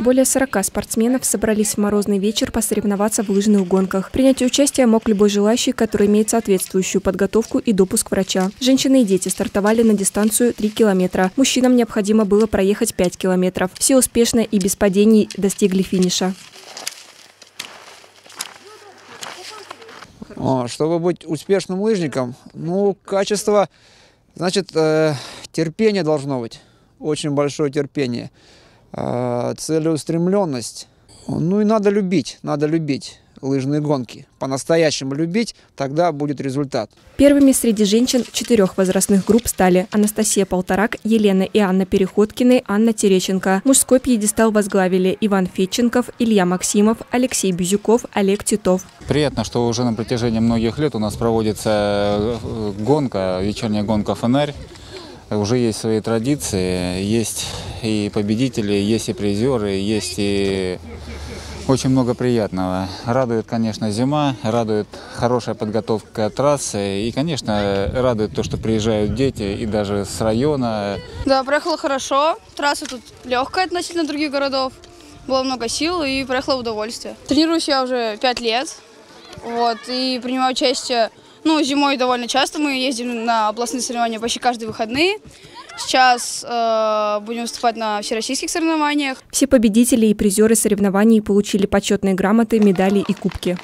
Более 40 спортсменов собрались в морозный вечер посоревноваться в лыжных гонках. Принять участие мог любой желающий, который имеет соответствующую подготовку и допуск врача. Женщины и дети стартовали на дистанцию 3 километра. Мужчинам необходимо было проехать 5 километров. Все успешно и без падений достигли финиша. Чтобы быть успешным лыжником, ну, качество, значит, э, терпение должно быть, очень большое терпение, целеустремленность. Ну и надо любить, надо любить лыжные гонки. По-настоящему любить, тогда будет результат. Первыми среди женщин четырех возрастных групп стали Анастасия Полторак, Елена и Анна Переходкины, Анна Тереченко. Мужской пьедестал возглавили Иван Фетченков, Илья Максимов, Алексей Бизюков, Олег Титов. Приятно, что уже на протяжении многих лет у нас проводится э, гонка, вечерняя гонка «Фонарь». Уже есть свои традиции, есть и победители, есть и призеры, есть и очень много приятного. Радует, конечно, зима, радует хорошая подготовка трассы и, конечно, радует то, что приезжают дети и даже с района. Да, проехала хорошо. Трасса тут легкая относительно других городов. Было много сил и проехала в удовольствие. Тренируюсь я уже пять лет. Вот, и принимаю участие, ну, зимой довольно часто. Мы ездим на областные соревнования почти каждые выходные. Сейчас э, будем выступать на всероссийских соревнованиях. Все победители и призеры соревнований получили почетные грамоты, медали и кубки.